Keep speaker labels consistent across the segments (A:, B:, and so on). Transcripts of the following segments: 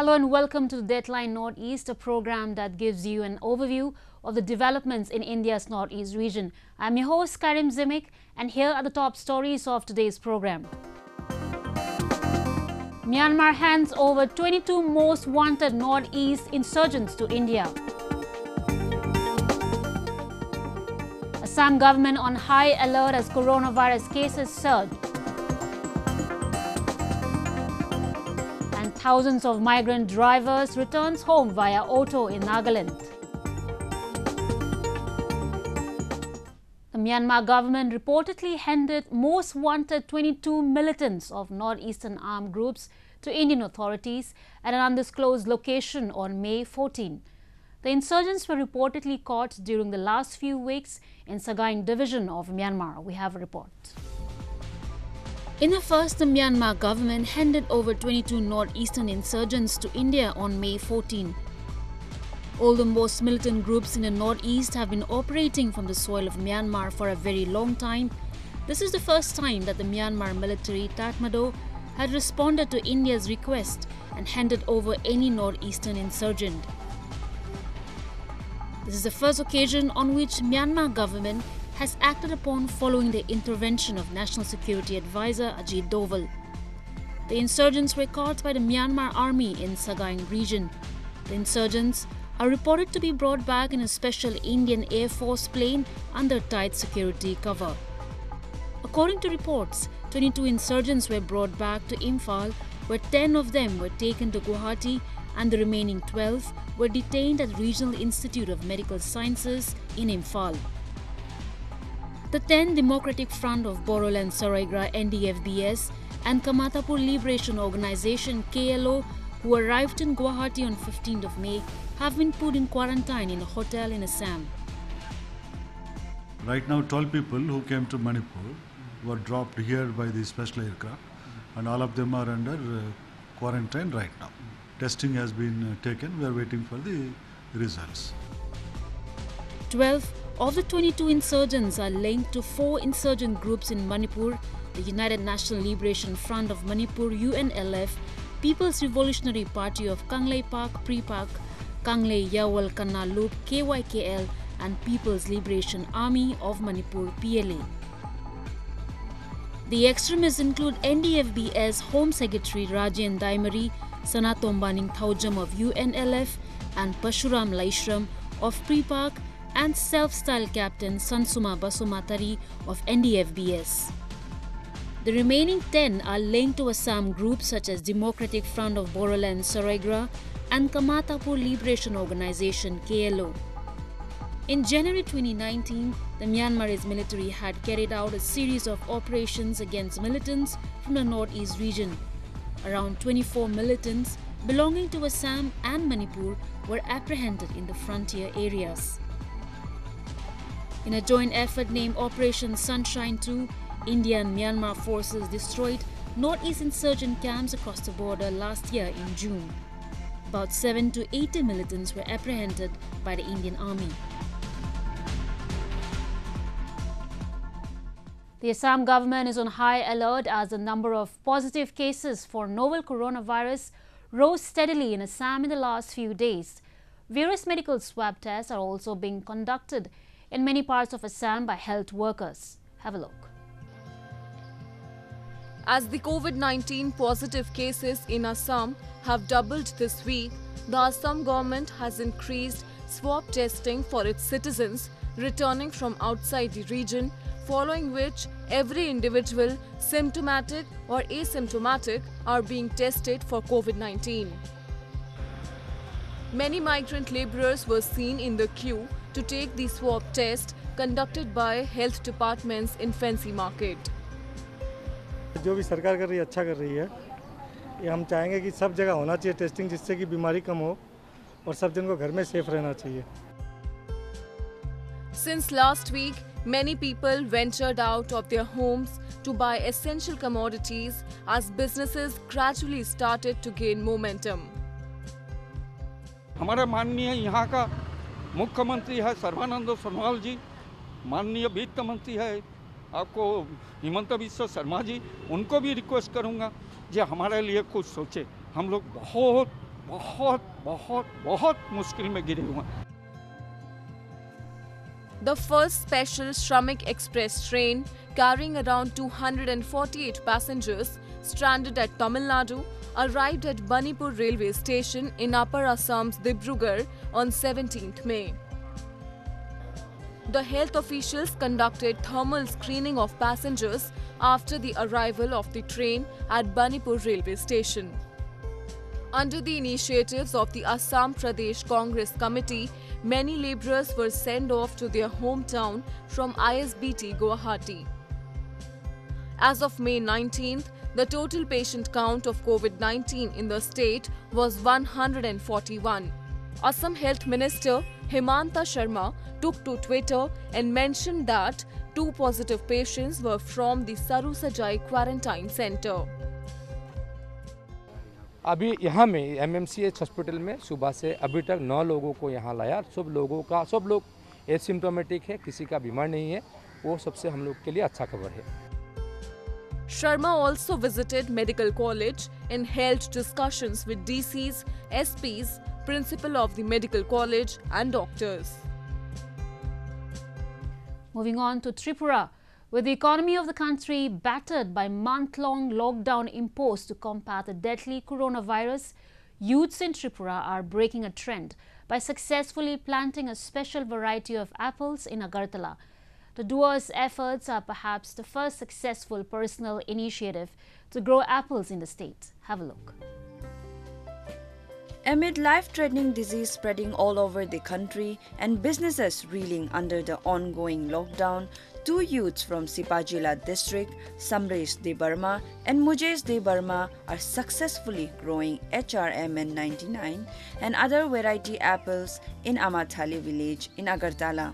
A: Hello and welcome to the Dateline Northeast, a program that gives you an overview of the developments in India's Northeast region. I'm your host Karim Zimik and here are the top stories of today's program. Myanmar hands over 22 most wanted Northeast insurgents to India. Assam government on high alert as coronavirus cases surge. Thousands of migrant drivers returns home via auto in Nagaland. The Myanmar government reportedly handed most wanted 22 militants of northeastern armed groups to Indian authorities at an undisclosed location on May 14. The insurgents were reportedly caught during the last few weeks in Sagaing division of Myanmar. We have a report. In the first, the Myanmar government handed over 22 northeastern insurgents to India on May 14. All the most militant groups in the northeast have been operating from the soil of Myanmar for a very long time. This is the first time that the Myanmar military Tatmadaw had responded to India's request and handed over any northeastern insurgent. This is the first occasion on which Myanmar government has acted upon following the intervention of National Security Advisor Ajit Doval. The insurgents were caught by the Myanmar army in Sagaing region. The insurgents are reported to be brought back in a special Indian Air Force plane under tight security cover. According to reports, 22 insurgents were brought back to Imphal, where 10 of them were taken to Guwahati and the remaining 12 were detained at Regional Institute of Medical Sciences in Imphal. The 10 Democratic Front of Bodoland Saraigra NDFBS and Kamatapur Liberation Organization KLO who arrived in Guwahati on 15th of May have been put in quarantine in a hotel in Assam.
B: Right now 12 people who came to Manipur were dropped here by the special aircraft and all of them are under uh, quarantine right now testing has been uh, taken. We are waiting for the results.
A: 12 of the 22 insurgents are linked to four insurgent groups in Manipur the United National Liberation Front of Manipur UNLF, People's Revolutionary Party of Kanglei Pak PREPAK, Kanglei Yawol Kanna Lup KYKL, and People's Liberation Army of Manipur PLA. The extremists include NDFBS Home Secretary Rajen Daimari, Sanatomba Ningthoujam of UNLF and Pashuram Laishram of PREPAK and self-styled captain Sansuma Basumatari of NDFBS. The remaining 10 are linked to Assam groups such as Democratic Front of Bodoland Saraigra and Kamatapur Liberation Organization KLO. In January 2019, the Myanmarese military had carried out a series of operations against militants from the northeast region Around 24 militants belonging to Assam and Manipur were apprehended in the frontier areas. In a joint effort named Operation Sunshine 2, India and Myanmar forces destroyed northeast insurgent camps across the border last year in June. About 7 to 80 militants were apprehended by the Indian Army. The Assam government is on high alert as the number of positive cases for novel coronavirus rose steadily in Assam in the last few days. Various medical swab tests are also being conducted in many parts of Assam by health workers. Have a look.
C: As the COVID-19 positive cases in Assam have doubled this week, the Assam government has increased swab testing for its citizens returning from outside the region following which every individual, symptomatic or asymptomatic, are being tested for COVID 19. Many migrant laborers were seen in the queue to take the swab test conducted by health departments in Fancy Market.
D: जो भी सरकार कर रही है अच्छा कर रही है ये हम चाहेंगे कि सब जगह होना चाहिए टेस्टिंग जिससे कि बीमारी कम हो और सब जन को घर में सेफ़ रहना चाहिए
C: Since last week, Many people ventured out of their homes to buy essential commodities as businesses gradually started to gain momentum.
E: हमारे माननीय यहाँ का मुख्यमंत्री है सर्वानंद सोनोवाल जी, माननीय वित्त मंत्री है, आपको हिमंत विश्व शर्मा जी, उनको भी रिक्वेस्ट करूँगा जो हमारे लिए कुछ सोचे। हम लोग बहुत बहुत बहुत बहुत मुश्किल में गिरे हुए हैं।
C: The first special Shramik express train carrying around 248 passengers stranded at Tamil Nadu arrived at Banipur railway station in upper Assam Dibrugarh on 17th May. The health officials conducted thermal screening of passengers after the arrival of the train at Banipur railway station. Under the initiatives of the Assam Pradesh Congress Committee, many labourers were sent off to their hometown from ISBT Guwahati. As of May 19th, the total patient count of COVID 19 in the state was 141. Assam Health Minister Himanta Sharma took to Twitter and mentioned that two positive patients were from the Sarusajai quarantine center.
F: अभी यहाँ में MMCH hospital में सुबह से अभी तक नौ लोगों को यहाँ लाया सब लोगों का सब लोग एसिम्टोमेटिक है किसी का बीमार नहीं है वो सबसे हम लोग के लिए अच्छा खबर है
C: Sharma also visited Medical College and held discussions with DCs, SPs, principal of the Medical College, and doctors.
A: Moving on to Tripura, with the economy of the country battered by month-long lockdown imposed to combat the deadly coronavirus, youths in Tripura are breaking a trend by successfully planting a special variety of apples in Agartala. The duo's efforts are perhaps the first successful personal initiative to grow apples in the state. Have a look.
G: Amid life threatening disease spreading all over the country and businesses reeling under the ongoing lockdown, two youths from Sepahijala district, Samresh Debbarma and Mujesh Debbarma, are successfully growing HRMN 99 and other variety apples in Amathali village in Agartala.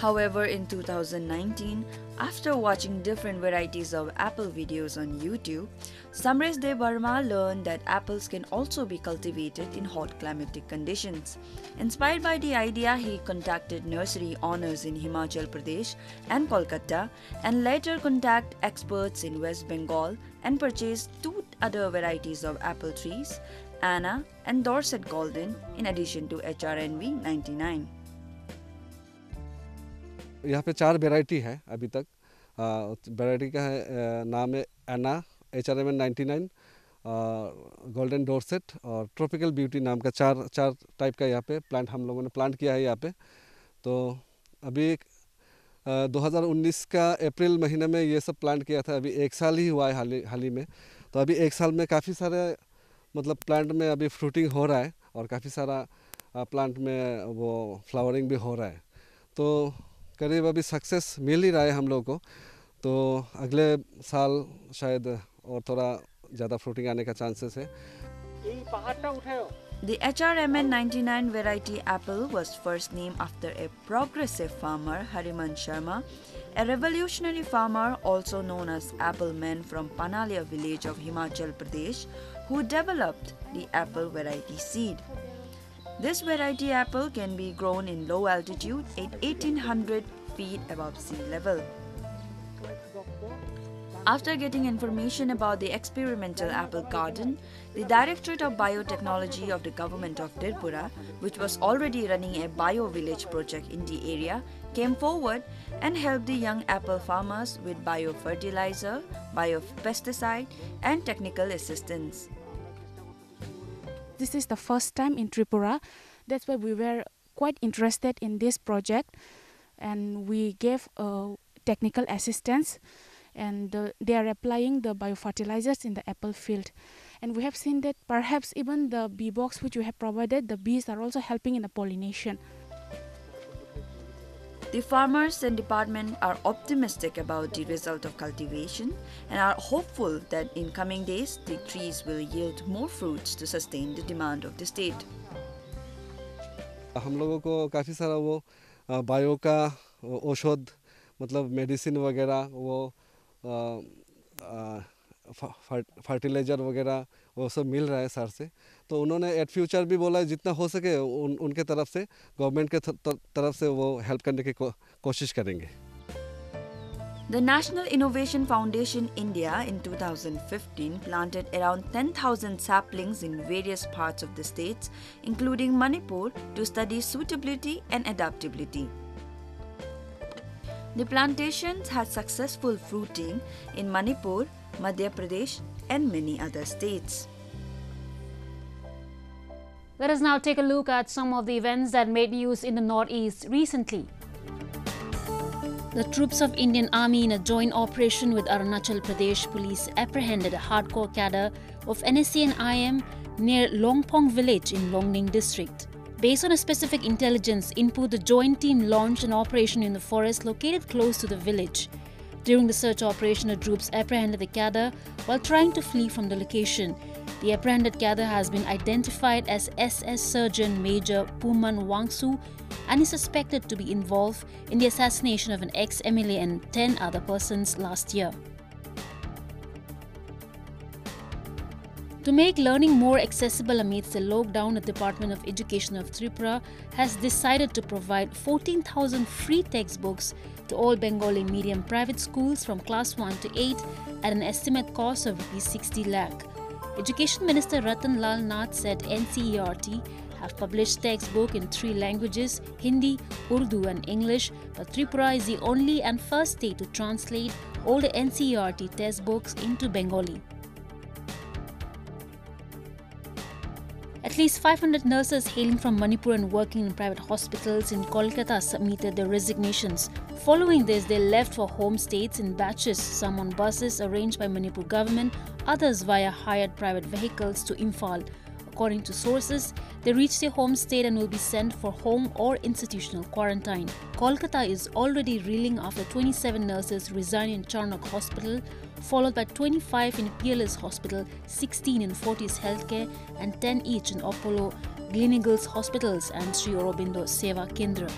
G: However, in 2019, after watching different varieties of apple videos on YouTube, Samresh Debbarma learned that apples can also be cultivated in hot climatic conditions. Inspired by the idea, he contacted nursery owners in Himachal Pradesh and Kolkata and later contacted experts in West Bengal and purchased two other varieties of apple trees, Anna and Dorset Golden, in addition to HRMN 99.
H: यहाँ पे चार variety है अभी तक। Variety का है नाम है Anna H R M N ninety nine Golden Dorset और ट्रॉपिकल ब्यूटी नाम का चार चार टाइप का यहाँ पे प्लांट हम लोगों ने प्लांट किया है यहाँ पे। तो अभी अ, 2019 का अप्रैल महीने में ये सब प्लांट किया था अभी एक साल ही हुआ है हाल ही हाल ही में। तो अभी एक साल में काफ़ी सारे मतलब प्लांट में अभी फ्रूटिंग हो रहा है और काफ़ी सारा प्लांट में वो फ्लावरिंग भी हो रहा है। तो करीब अभी सक्सेस मिल ही रहा है हम लोग को तो अगले साल शायद और थोड़ा ज़्यादा फ्रूटिंग आने का चांसेस है
G: The HRMN 99 variety apple was first named after a progressive farmer, Hariman Sharma, a revolutionary farmer also known as Apple Man from Panalia village of Himachal Pradesh, who developed the apple variety seed. This variety apple can be grown in low altitude at 1800 feet above sea level. After getting information about the experimental apple garden, the Directorate of Biotechnology of the Government of Tripura, which was already running a bio village project in the area, came forward and helped the young apple farmers with biofertilizer, biopesticide, and technical assistance.
I: This is the first time in Tripura. That's why we were quite interested in this project, and we gave uh, technical assistance. And uh, they are applying the biofertilizers in the apple field, and we have seen that perhaps even the bee box which we have provided, the bees are also helping in the pollination.
G: The farmers and department are optimistic about the result of cultivation and are hopeful that in coming days the trees will yield more fruits to sustain the demand of the state.
H: हम लोगों को काफ़ी सारा वो अ, bio का वो औषध मतलब मेडिसिन वगैरह वो अ, अ, फ- फर्ट- फर्टिलाइज़र वगैरह वो सब मिल रहा है सर से तो उन्होंने एट फ्यूचर भी बोला है जितना हो सके उन उनके तरफ़ से गवर्नमेंट के तरफ़ से वो हेल्प करने की को, कोशिश करेंगे
G: The National Innovation Foundation India in 2015 planted around 10,000 saplings in various parts of the states, including Manipur, to study suitability and adaptability. The plantations had successful fruiting in Manipur, Madhya Pradesh, and many other states.
A: Let us now take a look at some of the events that made news in the Northeast recently. The troops of Indian Army in a joint operation with Arunachal Pradesh police apprehended a hardcore cadre of NSCN IM near Longpong village in Longding district. Based on a specific intelligence input, the joint team launched an operation in the forest located close to the village. During the search operation, the troops apprehended the cadre while trying to flee from the location. The apprehended cadre has been identified as SS Surgeon Major Puman Wangsu and is suspected to be involved in the assassination of an ex MLA and 10 other persons last year. To make learning more accessible amidst the lockdown, the Department of Education of Tripura has decided to provide 14,000 free textbooks to all Bengali medium private schools from class 1 to 8 at an estimate cost of Rs 60 lakh. Education Minister Ratan Lal Nath said NCERT have published textbook in three languages Hindi, Urdu, and English, but Tripura is the only and first state to translate all the NCERT textbooks into Bengali. Least 500 nurses hailing from Manipur and working in private hospitals in Kolkata submitted their resignations. Following this, they left for home states in batches, some on buses arranged by Manipur government, others via hired private vehicles to Imphal. According to sources, they reach their home state and will be sent for home or institutional quarantine. Kolkata is already reeling after 27 nurses resign in Charnock Hospital, followed by 25 in Peerless Hospital, 16 in Fortis Healthcare, and 10 each in Apollo, Gleneagles Hospitals, and Sri Aurobindo Seva Kendra.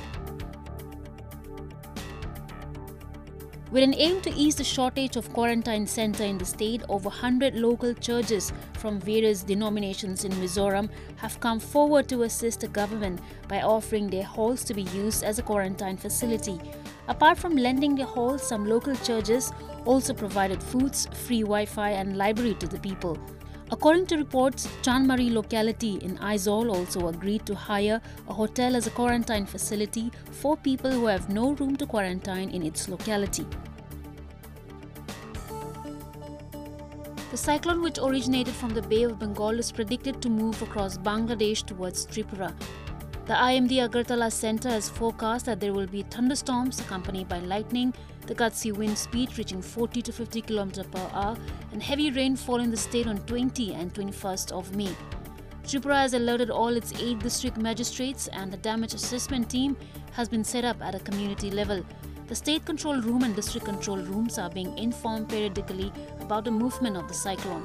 A: With an aim to ease the shortage of quarantine center in the state, over 100 local churches from various denominations in Mizoram have come forward to assist the government by offering their halls to be used as a quarantine facility. Apart from lending their halls, some local churches also provided foods, free Wi-Fi and library to the people. According to reports, Chanmari locality in Aizawl also agreed to hire a hotel as a quarantine facility for people who have no room to quarantine in its locality. The cyclone, which originated from the Bay of Bengal, is predicted to move across Bangladesh towards Tripura. The IMD Agartala Center has forecast that there will be thunderstorms accompanied by lightning, the gusty wind speed reaching 40 to 50 km per hour, and heavy rainfall in the state on 20 and 21st of May. Tripura has alerted all its eight district magistrates, and the damage assessment team has been set up at a community level. The state control room and district control rooms are being informed periodically about the movement of the cyclone.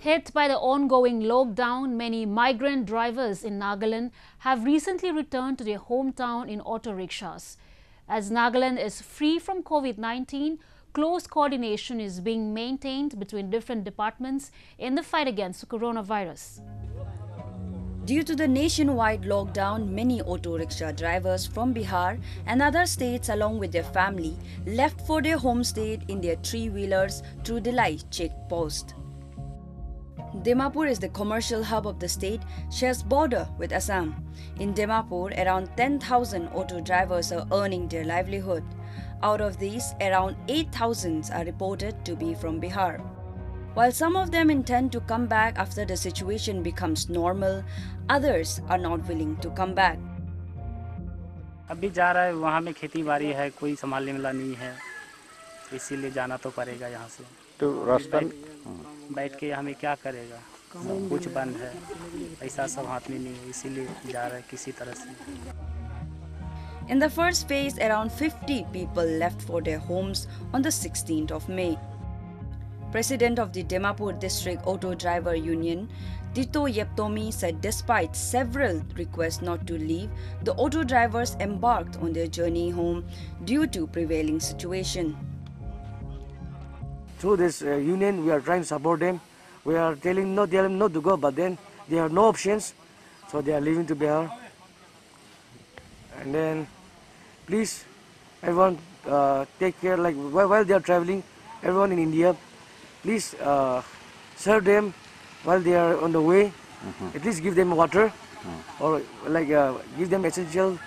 A: Hit by the ongoing lockdown, many migrant drivers in Nagaland have recently returned to their hometown in auto rickshaws. As Nagaland is free from COVID 19, close coordination is being maintained between different departments in the fight against the coronavirus.
G: Due to the nationwide lockdown, many auto rickshaw drivers from Bihar and other states, along with their family, left for their home state in their three wheelers through Delai checkpost. Dimapur is the commercial hub of the state, shares border with Assam. In Dimapur, around 10,000 auto drivers are earning their livelihood. Out of these, around 8,000 are reported to be from Bihar. While some of them intend to come back after the situation becomes normal, others are not willing to come back.
J: अभी जा रहा है वहाँ में खेती बाड़ी है कोई संभालने वाला नहीं है इसीलिए जाना तो पड़ेगा यहाँ से
K: तो रास्ता
J: बैठ- के हमें क्या करेगा कुछ बंद है पैसा सब हाथ में नहीं है इसीलिए जा रहा है किसी तरह से
G: In the first phase, around 50 people left for their homes on the 16th of May. President of the Dimapur District Auto Driver Union, Tito Yeptomi said despite several requests not to leave, the auto drivers embarked on their journey home due to prevailing situation.
L: Through this uh, union, we are trying to support them. We are telling not tell them not to go, but then they have no options, so they are leaving to Bihar. And then, please everyone uh, take care like while, they are traveling, everyone in India, please uh, serve them while they are on the way. At least give them water or like uh, give them essential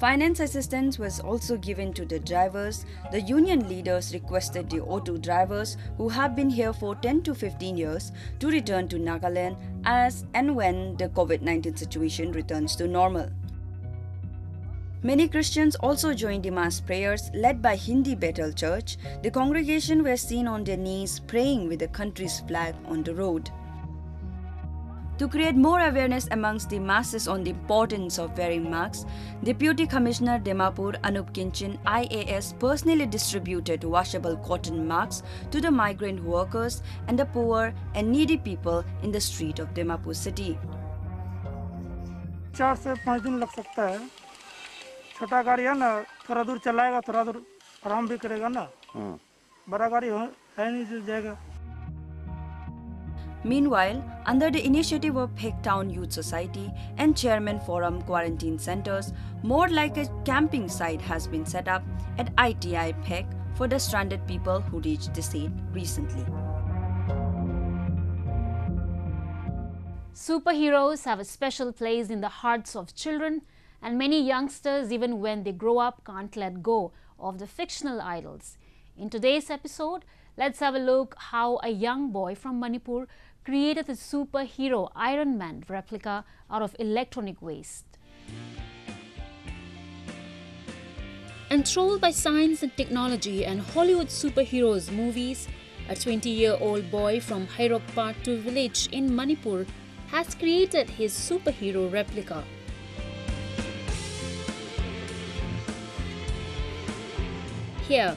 G: Finance assistance was also given to the drivers. The union leaders requested the auto drivers who have been here for 10 to 15 years to return to Nagaland as and when the COVID 19 situation returns to normal. Many Christians also joined the mass prayers led by Hindi Bethel Church. The congregation were seen on their knees praying with the country's flag on the road. To create more awareness amongst the masses on the importance of wearing masks, Deputy Commissioner Dimapur Anup Kinchin IAS personally distributed washable cotton masks to the migrant workers and the poor and needy people in the street of Dimapur city.
D: चार से पाँच दिन लग सकता है छोटा गाड़ी है ना थोड़ा दूर चलाएगा थोड़ा दूर आराम भी करेगा ना बड़ा गाड़ी हो- है नहीं जो जाएगा
G: Meanwhile, under the initiative of Peg Town Youth Society and Chairman Forum Quarantine Centers, more like a camping site has been set up at ITI Peg for the stranded people who reached the state recently.
A: Superheroes have a special place in the hearts of children, and many youngsters, even when they grow up, can't let go of the fictional idols. In today's episode, let's have a look how a young boy from Manipur created a superhero Iron Man replica out of electronic waste. Enthralled by science and technology and Hollywood superheroes movies, a 20 year old boy from Heirok village in Manipur has created his superhero replica. Here,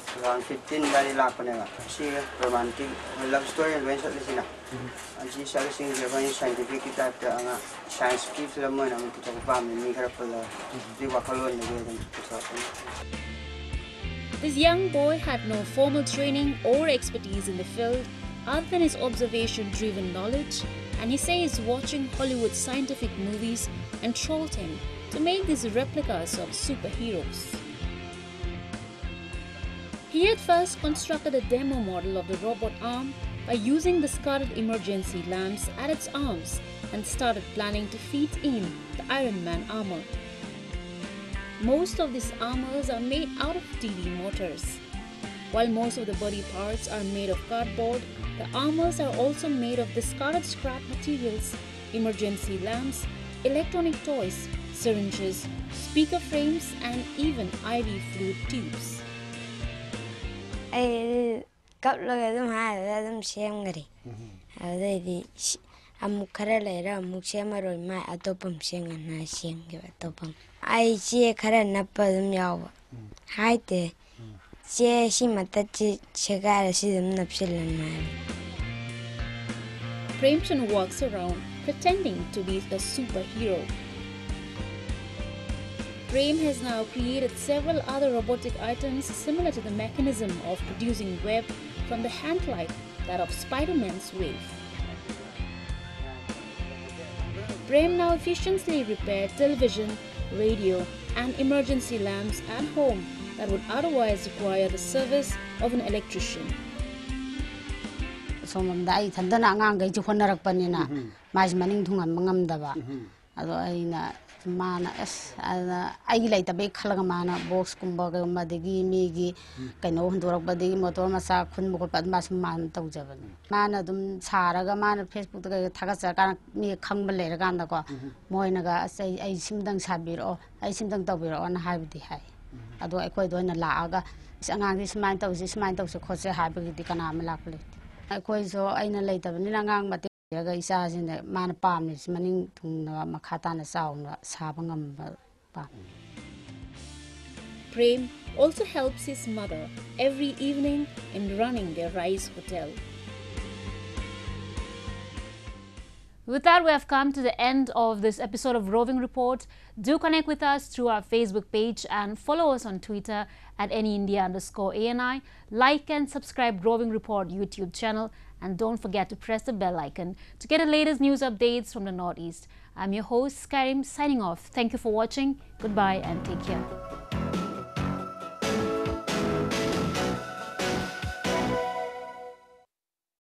K: around 15 lapan love story mm-hmm. scientific kita science kita mm-hmm. di
A: This young boy had no formal training or expertise in the field other than his observation-driven knowledge and he says watching Hollywood scientific movies enthralled him to make these replicas of superheroes. He had first constructed a demo model of the robot arm by using discarded emergency lamps at its arms and started planning to fit in the Iron Man armor. Most of these armors are made out of TV motors. While most of the body parts are made of cardboard, the armors are also made of discarded scrap materials, emergency lamps, electronic toys, syringes, speaker frames, and even IV fluid tubes.
M: ꯑꯩ ꯀꯞꯂꯒ ꯑꯗꯨꯝ ꯍꯥꯏꯔꯒ ꯑꯗꯨꯝ ꯁꯦꯝꯈꯔꯦ ꯑꯗꯨꯗꯩꯗꯤ ꯁꯤ- ꯑꯃꯨꯛ ꯈꯔ ꯂꯩꯔ ꯑꯃꯨꯛ ꯁꯦꯝꯃꯔꯣꯏ ꯃꯥꯏ ꯑꯇꯣꯞꯄ ꯑꯃ ꯁꯦꯝꯒꯅ ꯁꯦꯝꯈꯤꯕ ꯑꯇꯣꯞꯄ ꯑꯃ ꯑꯩ ꯆꯦ ꯈꯔ ꯅꯞꯄ ꯑꯗꯨꯝ ꯌꯥꯎꯕ ꯍꯥꯏꯇꯦ ꯆꯦ ꯁꯤ ꯃꯇꯠꯁꯤ ꯁꯦꯒꯥꯏꯔ ꯁꯤ ꯑꯗꯨꯝ ꯅꯞꯁꯤꯜꯂꯅꯤ ꯍꯥꯏꯕ
A: Premchand walks around pretending to be a superhero. Prem has now created several other robotic items similar to the mechanism of producing web from the handlight that of Spider-Man's wave. Prem now efficiently repair television, radio, and emergency lamps at home that would otherwise require the service of an electrician.
N: ꯁꯣꯝꯂꯣꯝꯗ ꯑꯩ ꯏꯊꯟꯇꯅ ꯑꯉꯥꯡꯈꯩꯁꯨ ꯍꯣꯠꯅꯔꯛꯄꯅꯤꯅ ꯃꯥꯁꯤ ꯃꯅꯤꯡ ꯊꯨꯡꯍꯟꯕ ꯉꯝꯗꯕ ꯑꯗꯣ ꯑꯩꯅ ꯃꯥꯅ ꯑꯁ ꯑꯗꯨꯅ ꯑꯩꯒꯤ ꯂꯩꯇꯕꯩ ꯈꯜꯂꯒ ꯃꯥꯅ ꯕꯣꯛꯁꯀꯨꯝꯕ ꯀꯩꯒꯨꯝꯕ ꯑꯗꯒꯤ ꯃꯤꯒꯤ ꯀꯩꯅꯣ ꯍꯨꯟꯗꯣꯔꯛꯄꯗꯒꯤ ꯃꯣꯇꯣꯔ ꯃꯆꯥ ꯈꯨꯟꯕ ꯈꯣꯠꯄ ꯑꯗꯨꯝ ꯃꯥꯁꯨ ꯃꯥꯅ ꯇꯧꯖꯕꯅꯤ ꯃꯥꯅ ꯑꯗꯨꯝ ꯁꯥꯔꯒ ꯃꯥꯅ ꯐꯦꯁꯕꯨꯛꯇ ꯀꯩ ꯊꯥꯒꯠꯆꯔꯀꯥꯟꯗ ꯃꯤ ꯈꯪꯕ ꯂꯩꯔꯀꯥꯟꯗꯀꯣ ꯃꯣꯏꯅꯒ ꯑꯁ ꯑꯩ ꯑꯩ ꯁꯤꯝꯇꯪ ꯁꯥꯕꯤꯔꯛꯑꯣ ꯑꯩ ꯁꯤꯝꯇꯪ ꯇꯧꯕꯤꯔꯛꯑꯣꯅ ꯍꯥꯏꯕꯗꯤ ꯍꯥꯏ ꯑꯗꯣ ꯑꯩꯈꯣꯏꯗ ꯑꯣꯏꯅ ꯂꯥꯛꯑꯒ ꯏꯁ ꯑꯉꯥꯡꯁꯤ ꯁꯨꯃꯥꯏꯅ ꯇꯧꯁꯤ ꯁꯨꯃꯥꯏꯅ ꯇꯧꯁꯤ ꯈꯣꯠꯁꯤ ꯍꯥꯏꯕꯒꯤꯗꯤ ꯀꯅꯥ ꯑꯃ ꯂꯥꯛꯄ ꯂꯩꯇꯦ ꯑꯩꯈꯣꯏꯁꯨ ꯑꯩꯅ ꯂꯩꯇꯕꯅꯤꯅ ꯑꯉꯥꯡ ꯃꯇꯦꯡ
A: Prem also helps his mother every evening in running their rice hotel. With that, we have come to the end of this episode of Roving Report. Do connect with us through our Facebook page and follow us on Twitter at NEIndia underscore ANI. Like and subscribe Roving Report YouTube channel and don't forget to press the bell icon to get the latest news updates from the Northeast. I'm your host, Karim, signing off. Thank you for watching. Goodbye and take care.